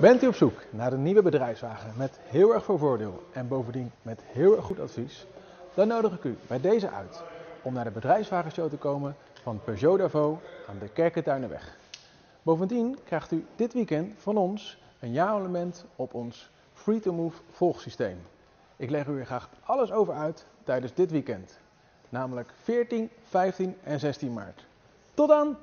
Bent u op zoek naar een nieuwe bedrijfswagen met heel erg veel voordeel en bovendien met heel erg goed advies? Dan nodig ik u bij deze uit om naar de bedrijfswagenshow te komen van Peugeot Davo aan de Kerkentuinenweg. Bovendien krijgt u dit weekend van ons een jaarabonnement op ons Free to Move volgsysteem. Ik leg u er graag alles over uit tijdens dit weekend, namelijk 14, 15 en 16 maart. Tot dan!